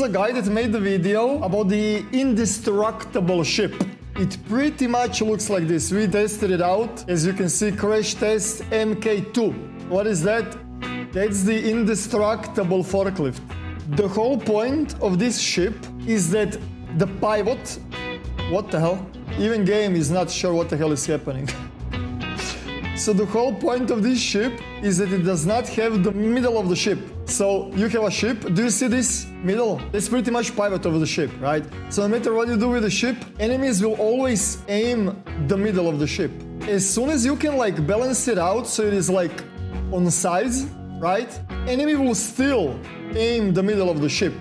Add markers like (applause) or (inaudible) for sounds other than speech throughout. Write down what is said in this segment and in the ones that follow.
was a guy that made the video about the indestructible ship. It pretty much looks like this. We tested it out. As you can see, crash test MK2. What is that? That's the indestructible forklift. The whole point of this ship is that the pivot. What the hell? Even game is not sure what the hell is happening. (laughs) so the whole point of this ship is that it does not have the middle of the ship. So you have a ship. Do you see this middle? It's pretty much pivot of the ship, right? So no matter what you do with the ship, enemies will always aim the middle of the ship. As soon as you can like balance it out so it is like on the sides, right? Enemy will still aim the middle of the ship.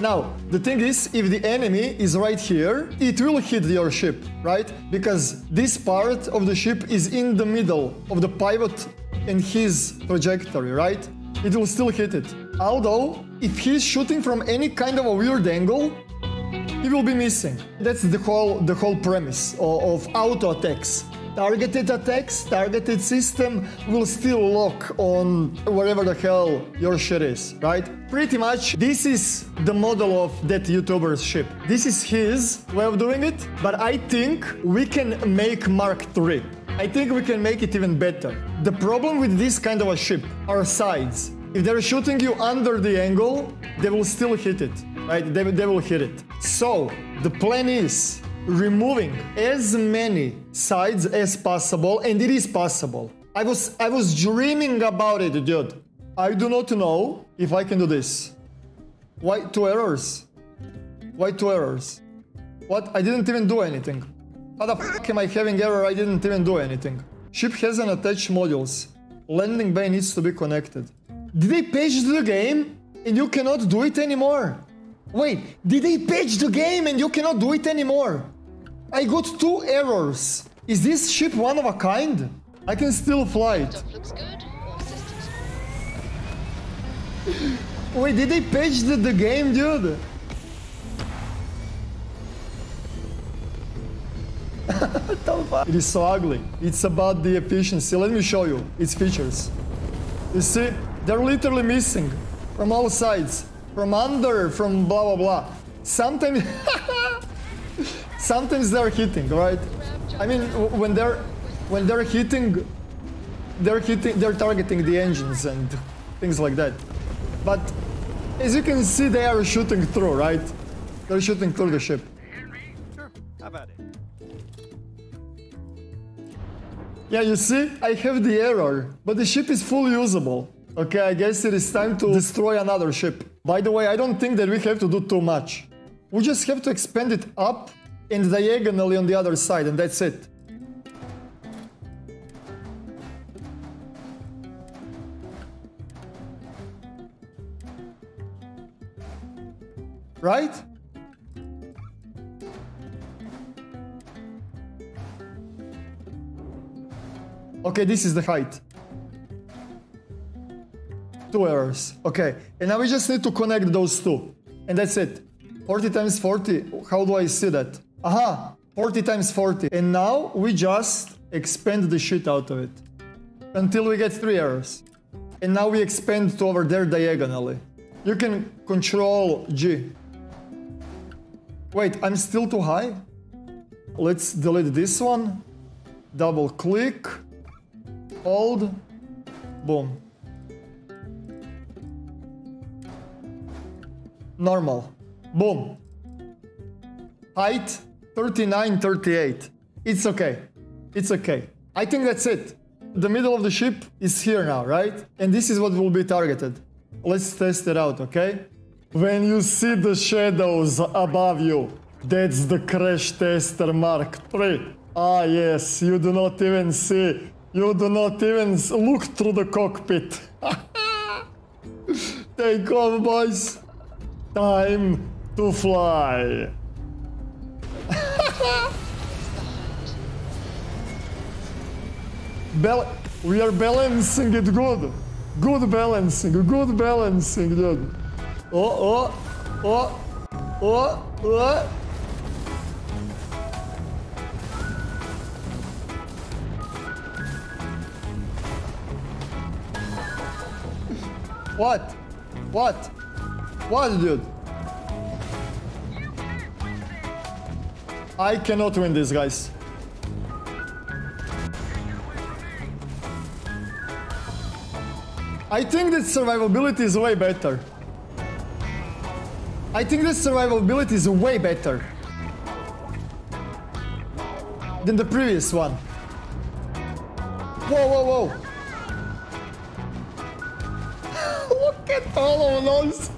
Now, the thing is, if the enemy is right here, it will hit your ship, right? Because this part of the ship is in the middle of the pivot and his trajectory, right? It will still hit it. Although, if he's shooting from any kind of a weird angle, he will be missing. That's the whole the whole premise of, of auto attacks targeted attacks, targeted system will still lock on wherever the hell your shit is, right? Pretty much, this is the model of that YouTuber's ship. This is his way of doing it, but I think we can make Mark III. I think we can make it even better. The problem with this kind of a ship are sides. If they're shooting you under the angle, they will still hit it, right? They, they will hit it. So, the plan is removing as many sides as possible, and it is possible. I was I was dreaming about it, dude. I do not know if I can do this. Why two errors? Why two errors? What? I didn't even do anything. How the fuck am I having error? I didn't even do anything. Ship has an attached modules. Landing bay needs to be connected. Did they patch the game and you cannot do it anymore? Wait, did they patch the game and you cannot do it anymore? I got two errors. Is this ship one of a kind? I can still fly it. (laughs) Wait, did they patch the, the game, dude? (laughs) it is so ugly. It's about the efficiency. Let me show you its features. You see, they're literally missing from all sides, from under, from blah blah blah. Sometimes (laughs) sometimes they're hitting, right? I mean, when they're when they're hitting, they're hitting, they're targeting the engines and things like that. But as you can see, they are shooting through, right? They're shooting through the ship. Yeah, you see, I have the error, but the ship is fully usable. Okay, I guess it is time to destroy another ship. By the way, I don't think that we have to do too much. We just have to expand it up and diagonally on the other side, and that's it. Right? Okay, this is the height. Two errors. Okay, and now we just need to connect those two. And that's it. 40 times 40, how do I see that? Aha, 40 times 40. And now we just expand the shit out of it. Until we get three errors. And now we expand to over there diagonally. You can control G. Wait, I'm still too high? Let's delete this one. Double click. Hold. Boom. Normal. Boom. Height 39, 38. It's okay. It's okay. I think that's it. The middle of the ship is here now, right? And this is what will be targeted. Let's test it out, okay? When you see the shadows above you, that's the crash tester Mark III. Ah, yes, you do not even see. You do not even look through the cockpit. (laughs) Take off, boys. Time to fly. (laughs) Bal we are balancing it good. Good balancing, good balancing, dude. Oh, oh, oh, oh, oh. What? What? What dude? I cannot win this, guys. I think that survivability is way better. I think that survivability is way better than the previous one. Whoa, whoa, whoa. (laughs) Look at all of those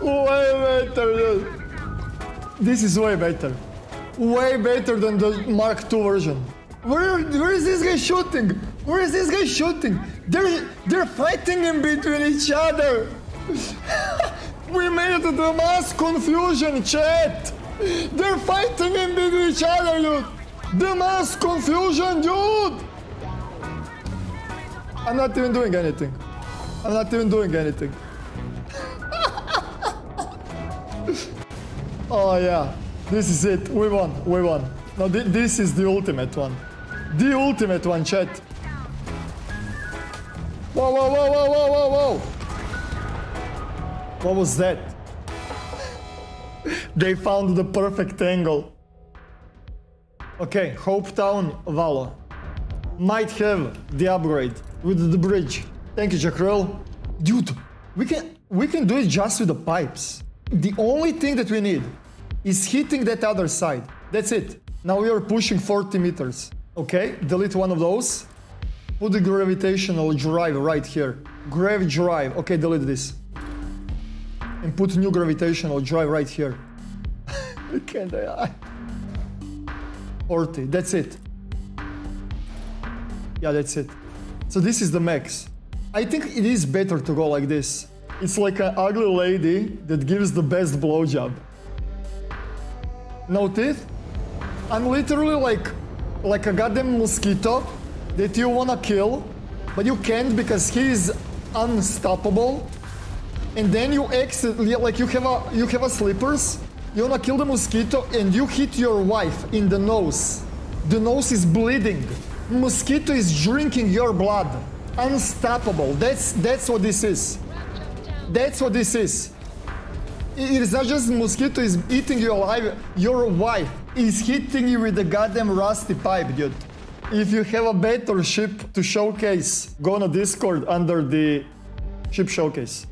way better. This is way better. Way better than the Mark II version. Where, where is this guy shooting? Where is this guy shooting? They're, they're fighting in between each other. (laughs) we made the mass confusion, chat. They're fighting in between each other, dude. The mass confusion, dude. I'm not even doing anything. I'm not even doing anything. (laughs) oh yeah, this is it. We won. We won. No, thi- this is the ultimate one. The ultimate one, chat. Whoa, whoa, whoa, whoa, whoa, whoa, whoa. What was that? (laughs) they found the perfect angle. Okay, Hopetown Valo. Might have the upgrade with the bridge. Thank you, Jackrell. Dude, we can we can do it just with the pipes. The only thing that we need is hitting that other side. That's it. Now we are pushing 40 meters. Okay, delete one of those. Put the gravitational drive right here. Grav drive. Okay, delete this. And put new gravitational drive right here. I (laughs) can't. I... 40. That's it. Yeah, that's it. So this is the max. I think it is better to go like this. It's like an ugly lady that gives the best blowjob. No teeth? I'm literally like like a goddamn mosquito that you wanna kill, but you can't because he is unstoppable. And then you exit like you have a you have a slippers. You wanna kill the mosquito and you hit your wife in the nose. The nose is bleeding. Mosquito is drinking your blood. Unstoppable. That's that's what this is. That's what this is. It is not just mosquito is eating you alive. Your wife is hitting you with a goddamn rusty pipe, dude. If you have a better ship to showcase, go on a Discord under the ship showcase.